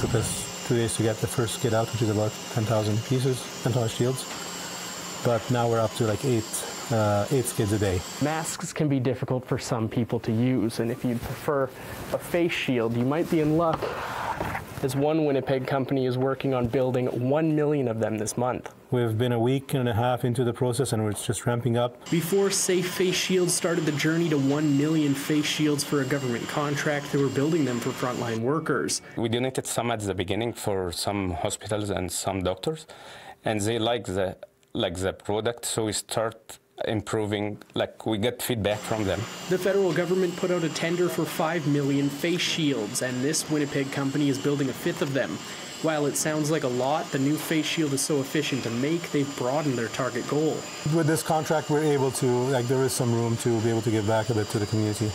took us two days to get the first kit out, which is about 10,000 pieces, 10,000 shields. But now we're up to like eight, uh, eight skids a day. Masks can be difficult for some people to use, and if you'd prefer a face shield, you might be in luck, as one Winnipeg company is working on building 1 million of them this month. We've been a week and a half into the process and it's just ramping up. Before Safe Face Shields started the journey to 1 million face shields for a government contract, they were building them for frontline workers. We donated some at the beginning for some hospitals and some doctors, and they like the like the product, so we start improving like we get feedback from them. The federal government put out a tender for 5 million face shields and this winnipeg company is building a fifth of them. While it sounds like a lot the new face shield is so efficient to make they've broadened their target goal. With this contract we're able to like there is some room to be able to give back a bit to the community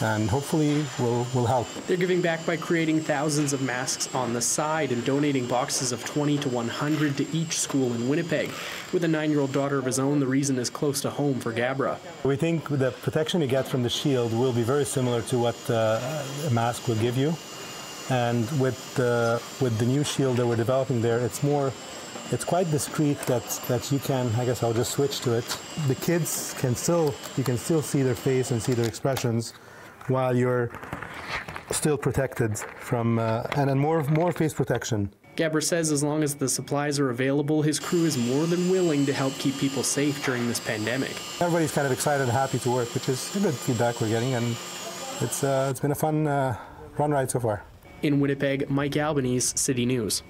and hopefully will will help. They're giving back by creating thousands of masks on the side and donating boxes of 20 to 100 to each school in Winnipeg. With a nine-year-old daughter of his own, the reason is close to home for Gabra. We think the protection you get from the shield will be very similar to what uh, a mask will give you. And with the, with the new shield that we're developing there, it's more it's quite discreet that that you can I guess I'll just switch to it. The kids can still you can still see their face and see their expressions while you're still protected from uh, and then more more face protection. Gabber says as long as the supplies are available, his crew is more than willing to help keep people safe during this pandemic. Everybody's kind of excited and happy to work, which is good feedback we're getting, and it's uh, it's been a fun uh, run ride so far. In Winnipeg, Mike Albanese, City News.